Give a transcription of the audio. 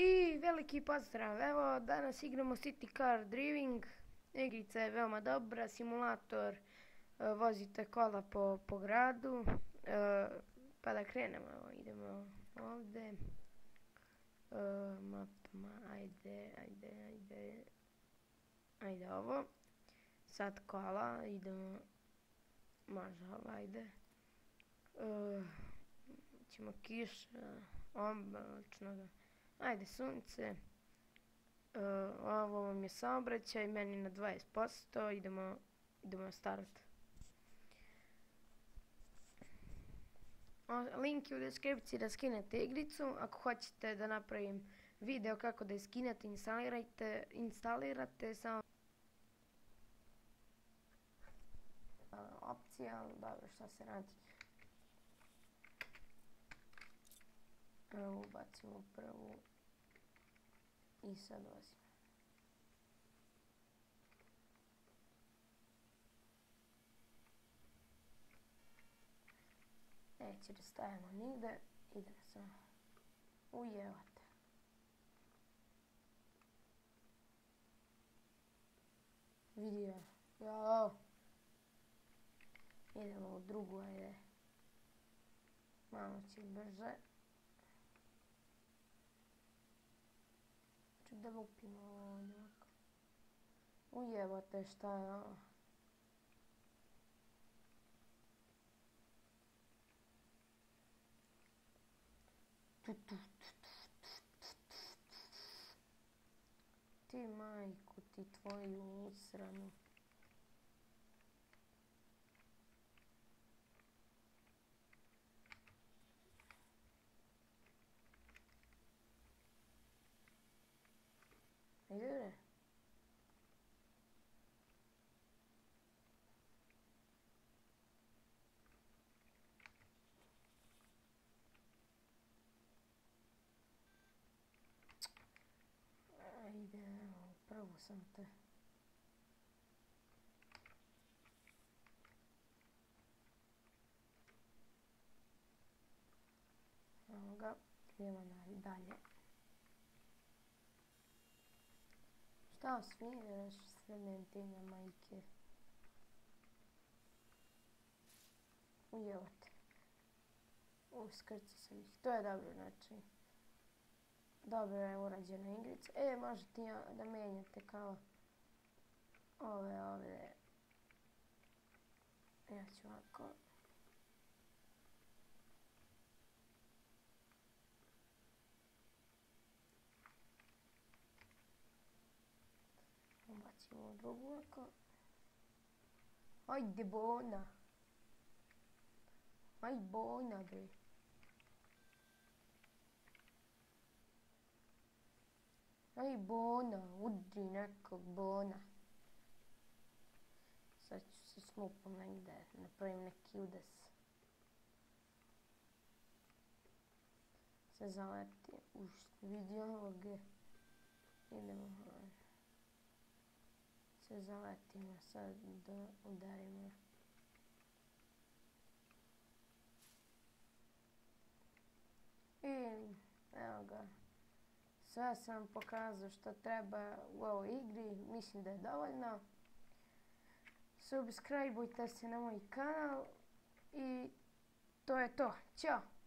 I veliki pozdrav, evo danas igramo City Car Driving, igrica je veoma dobra, simulator, e, vozite kola po, po gradu, e, pa da krenemo, evo, idemo ovde, e, mapama, ajde, ajde, ajde, ajde ovo, sad kola, idemo, možda ovo, ajde, e, ćemo kiša, oblačno ga, Ajde, sunce. Uh, ovo vam je saobraćaj, meni na 20%, idemo, idemo start. start. Link je u deskripciji da skinete igricu. Ako hoćete da napravim video kako da je skinete, instalirajte, instalirate samo opcija, dobro šta se radi. Prvu, bacimo prvu i sad vozimo. Neće da stajemo nigde, idemo samo ujevate. Vidio, jao. Idemo u drugu, ajde. Malo će brže. ću da lupim ovo onako. Ujebate šta je ovo. Ti majku, ti tvoju usranu. Jure. Ajde, prvo sam te. Evo ga, idemo dalje. Šta smiješ s Clementina, majke? Ujevate. Uskrca sam ih. To je dobro, znači. Dobro je urađena igrica. E, možete ja da menjate kao ove, ovdje. Ja ću ovako. Bacimo drugu oko. Ajde, bona. Aj, bona, bre. Aj, bona, udri nekog bona. Sad ću se smupom negde, napravim neki udes. Se zaleti, uš, vidi ovoga. Idemo, se zaletimo sad da udarimo. I evo ga. Sve sam pokazao što treba u ovoj igri. Mislim da je dovoljno. Subscribeujte se na moj kanal. I to je to. Ćao!